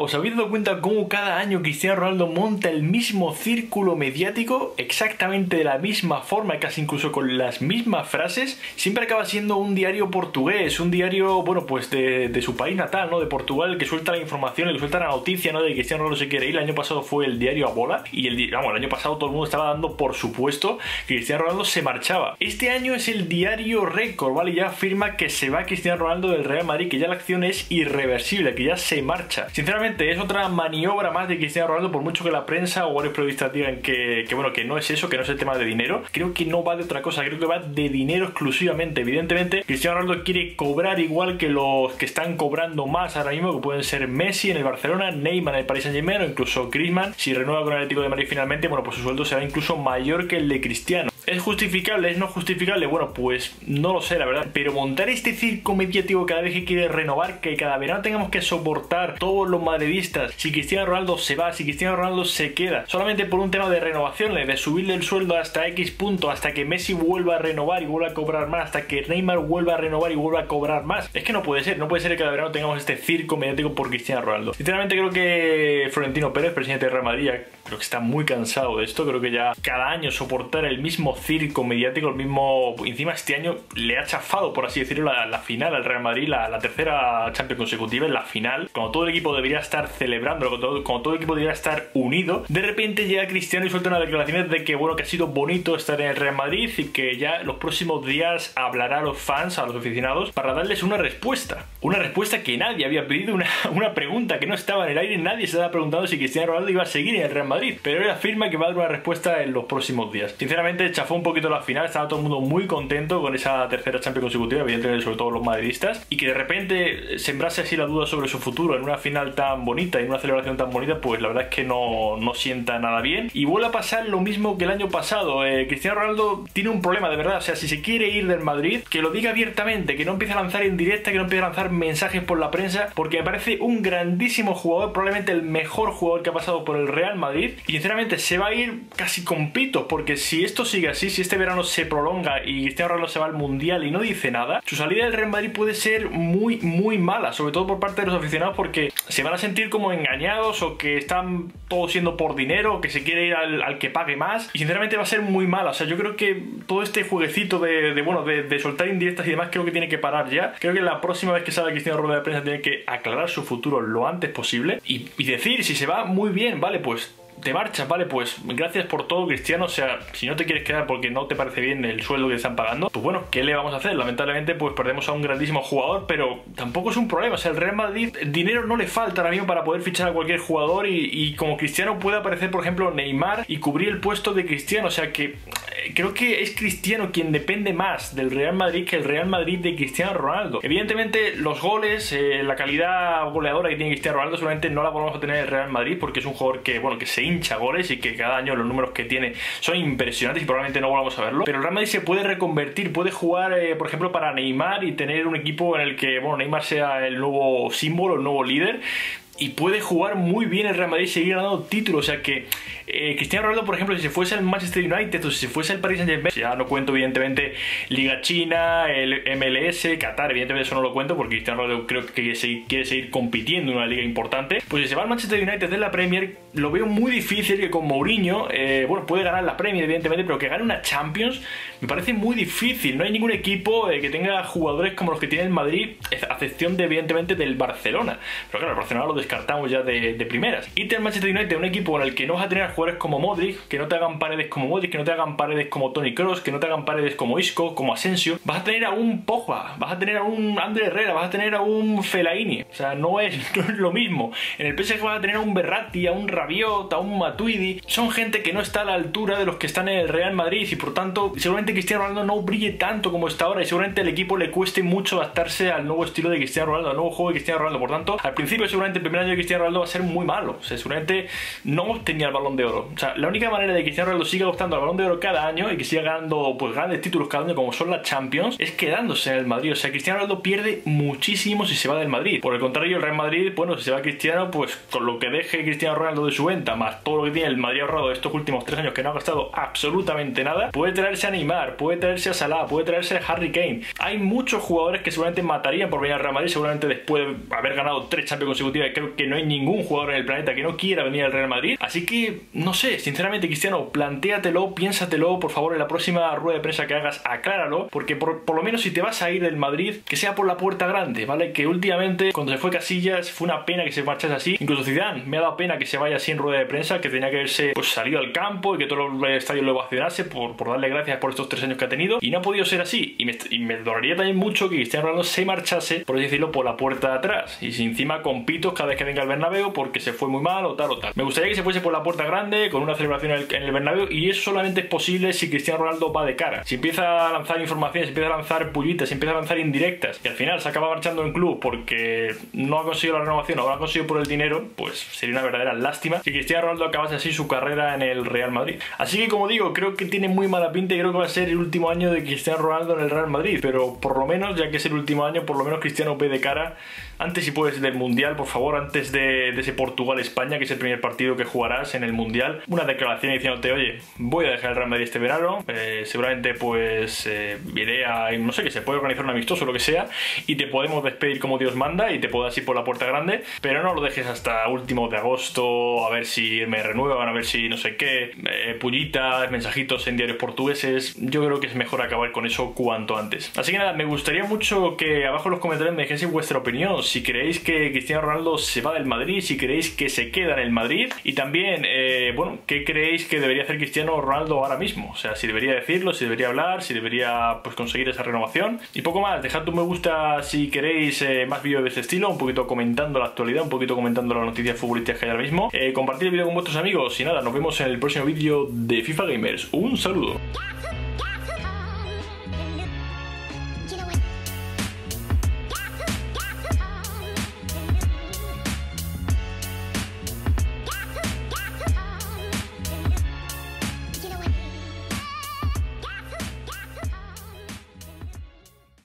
¿Os habéis dado cuenta cómo cada año Cristiano Ronaldo monta el mismo círculo mediático exactamente de la misma forma, casi incluso con las mismas frases? Siempre acaba siendo un diario portugués, un diario, bueno, pues de, su país natal, ¿no? De Portugal, que suelta la información, que suelta la noticia, ¿no? De que Cristiano Ronaldo se quiere ir. El año pasado fue el diario Bola y el, vamos, el año pasado todo el mundo estaba dando por supuesto que Cristiano Ronaldo se marchaba. Este año es el diario récord, ¿vale? Ya afirma que se va Cristiano Ronaldo del Real Madrid, que ya la acción es irreversible, que ya se marcha. Sinceramente, es otra maniobra más de Cristiano Ronaldo, por mucho que la prensa o varios periodistas digan que, bueno, que no es eso, que no es el tema de dinero. Creo que no va de otra cosa, creo que va de dinero exclusivamente. Evidentemente, Cristiano Ronaldo quiere cobrar igual que los que están cobrando más ahora mismo, que pueden ser Messi en el Barcelona, Neymar en el Paris Saint Germain o incluso Griezmann. Si renueva con el Atlético de Madrid finalmente, bueno, pues su sueldo será incluso mayor que el de Cristiano. ¿Es justificable? ¿Es no justificable? Bueno, pues no lo sé, la verdad. Pero montar este circo mediático cada vez que quiere renovar, que cada verano tengamos que soportar todos los madridistas, si Cristiano Ronaldo se va, si Cristiano Ronaldo se queda, solamente por un tema de renovación, de subirle el sueldo hasta X punto, hasta que Messi vuelva a renovar y vuelva a cobrar más, hasta que Neymar vuelva a renovar y vuelva a cobrar más. Es que no puede ser, no puede ser que cada verano tengamos este circo mediático por Cristiano Ronaldo. Sinceramente creo que Florentino Pérez, presidente de Real Madrid, creo que está muy cansado de esto, creo que ya cada año soportar el mismo circo mediático, el mismo. Encima este año le ha chafado, por así decirlo, la, final al Real Madrid, la, tercera Champions consecutiva en la final, cuando todo el equipo debería estar celebrando, cuando todo, el equipo debería estar unido. De repente llega Cristiano y suelta una declaración de que, bueno, que ha sido bonito estar en el Real Madrid y que ya los próximos días hablará a los fans, a los aficionados, para darles una respuesta. Una respuesta que nadie había pedido, una, una pregunta que no estaba en el aire, nadie se estaba preguntando si Cristiano Ronaldo iba a seguir en el Real Madrid, pero él afirma que va a dar una respuesta en los próximos días. Sinceramente, chafó un poquito la final, estaba todo el mundo muy contento con esa tercera Champions consecutiva, evidentemente sobre todo los madridistas, y que de repente sembrase así la duda sobre su futuro en una final tan bonita, en una celebración tan bonita, pues la verdad es que no, no sienta nada bien. Y vuelve a pasar lo mismo que el año pasado. Eh, Cristiano Ronaldo tiene un problema de verdad, o sea, si se quiere ir del Madrid, que lo diga abiertamente, que no empiece a lanzar en directa, que no empiece a lanzar mensajes por la prensa, porque me parece un grandísimo jugador, probablemente el mejor jugador que ha pasado por el Real Madrid, y sinceramente se va a ir casi con pitos, porque si esto sigue así, si este verano se prolonga y Cristiano Ronaldo se va al Mundial y no dice nada, su salida del Real Madrid puede ser muy, muy mala, sobre todo por parte de los aficionados porque se van a sentir como engañados o que están todos siendo por dinero, o que se quiere ir al, que pague más y sinceramente va a ser muy mala, o sea, yo creo que todo este jueguecito de, bueno, de, soltar indirectas y demás creo que tiene que parar ya, creo que la próxima vez que salga Cristiano Ronaldo de prensa tiene que aclarar su futuro lo antes posible y decir si se va muy bien, vale, pues te marchas, vale, pues gracias por todo, Cristiano. O sea, si no te quieres quedar porque no te parece bien el sueldo que están pagando, pues bueno, ¿qué le vamos a hacer? Lamentablemente, pues perdemos a un grandísimo jugador, pero tampoco es un problema. O sea, el Real Madrid, dinero no le falta ahora mismo para poder fichar a cualquier jugador y, y como Cristiano puede aparecer, por ejemplo, Neymar y cubrir el puesto de Cristiano. O sea, que creo que es Cristiano quien depende más del Real Madrid que el Real Madrid de Cristiano Ronaldo. Evidentemente, los goles, eh, la calidad goleadora que tiene Cristiano Ronaldo, seguramente no la volvemos a tener en el Real Madrid porque es un jugador que, bueno, que se hincha goles y que cada año los números que tiene son impresionantes y probablemente no volvamos a verlo. Pero el Real Madrid se puede reconvertir, puede jugar, eh, por ejemplo, para Neymar y tener un equipo en el que, bueno, Neymar sea el nuevo símbolo, el nuevo líder y puede jugar muy bien el Real Madrid y seguir ganando títulos. O sea que eh, Cristiano Ronaldo, por ejemplo, si se fuese al Manchester United o si se fuese al Paris Saint Germain, ya no cuento evidentemente Liga China, el MLS, Qatar, evidentemente eso no lo cuento porque Cristiano Ronaldo creo que quiere seguir compitiendo en una liga importante. Pues si se va al Manchester United de la Premier, lo veo muy difícil que con Mourinho, eh, bueno, puede ganar la Premier evidentemente, pero que gane una Champions me parece muy difícil. No hay ningún equipo eh, que tenga jugadores como los que tiene el Madrid, a excepción de evidentemente del Barcelona. Pero claro, el Barcelona lo descartamos ya de, primeras. Y el Manchester United, un equipo en el que no vas a tener jugadores como Modric, que no te hagan paredes como Modric, que no te hagan paredes como Tony Cross, que no te hagan paredes como Isco, como Asensio. Vas a tener a un Pogba, vas a tener a un André Herrera, vas a tener a un Fellaini. O sea, no es, lo mismo. En el PSG vas a tener a un Berratti, a un Rabiot, a un Matuidi. Son gente que no está a la altura de los que están en el Real Madrid y por tanto, seguramente Cristiano Ronaldo no brille tanto como está ahora y seguramente al equipo le cueste mucho adaptarse al nuevo estilo de Cristiano Ronaldo, al nuevo juego de Cristiano Ronaldo. Por tanto, al principio seguramente el primer año de Cristiano Ronaldo va a ser muy malo. O sea, seguramente no tenía el balón de O sea, la única manera de que Cristiano Ronaldo siga optando al balón de oro cada año y que siga ganando pues grandes títulos cada año como son las Champions es quedándose en el Madrid. O sea, Cristiano Ronaldo pierde muchísimo si se va del Madrid. Por el contrario, el Real Madrid, bueno, si se va Cristiano, pues con lo que deje Cristiano Ronaldo de su venta, más todo lo que tiene el Madrid ahorrado estos últimos tres años que no ha gastado absolutamente nada, puede traerse a Neymar, puede traerse a Salah, puede traerse a Harry Kane. Hay muchos jugadores que seguramente matarían por venir al Real Madrid, seguramente después de haber ganado tres Champions consecutivas, creo que no hay ningún jugador en el planeta que no quiera venir al Real Madrid. Así que, no sé, sinceramente, Cristiano, plantéatelo, piénsatelo, por favor, en la próxima rueda de prensa que hagas, acláralo, porque por, por lo menos si te vas a ir del Madrid, que sea por la puerta grande, ¿vale? Que últimamente, cuando se fue Casillas, fue una pena que se marchase así. Incluso Zidane me ha dado pena que se vaya así en rueda de prensa, que tenía que haberse pues, salido al campo y que todo el estadio lo vacionase por, por darle gracias por estos tres años que ha tenido. Y no ha podido ser así. Y me, y me también mucho que Cristiano Ronaldo se marchase, por decirlo, por la puerta de atrás. Y si encima con pitos cada vez que venga al Bernabéu porque se fue muy mal o tal o tal. Me gustaría que se fuese por la puerta grande con una celebración en el, Bernabéu y eso solamente es posible si Cristiano Ronaldo va de cara. Si empieza a lanzar informaciones, empieza a lanzar pullitas, empieza a lanzar indirectas y al final se acaba marchando en club porque no ha conseguido la renovación o no ha conseguido por el dinero, pues sería una verdadera lástima si Cristiano Ronaldo acabase así su carrera en el Real Madrid. Así que como digo, creo que tiene muy mala pinta y creo que va a ser el último año de Cristiano Ronaldo en el Real Madrid, pero por lo menos, ya que es el último año, por lo menos Cristiano ve de cara antes si puedes del Mundial, por favor, antes de, ese Portugal-España, que es el primer partido que jugarás en el Mundial, una declaración diciéndote, oye, voy a dejar el Real Madrid este verano, eh, seguramente pues eh, iré a, no sé, que se puede organizar un amistoso o lo que sea, y te podemos despedir como Dios manda y te puedas ir por la puerta grande, pero no lo dejes hasta último de agosto, a ver si me renuevan, a ver si no sé qué, eh, pullitas, mensajitos en diarios portugueses, yo creo que es mejor acabar con eso cuanto antes. Así que nada, me gustaría mucho que abajo en los comentarios me dejéis vuestra opinión, si creéis que Cristiano Ronaldo se va del Madrid, si creéis que se queda en el Madrid y también, eh, bueno, ¿qué creéis que debería hacer Cristiano Ronaldo ahora mismo? O sea, si debería decirlo, si debería hablar, si debería pues conseguir esa renovación y poco más. Dejad un me gusta si queréis eh, más vídeos de este estilo, un poquito comentando la actualidad, un poquito comentando las noticias futbolísticas que hay ahora mismo. Eh, compartir el vídeo con vuestros amigos y nada, nos vemos en el próximo vídeo de FIFA Gamers. Un saludo.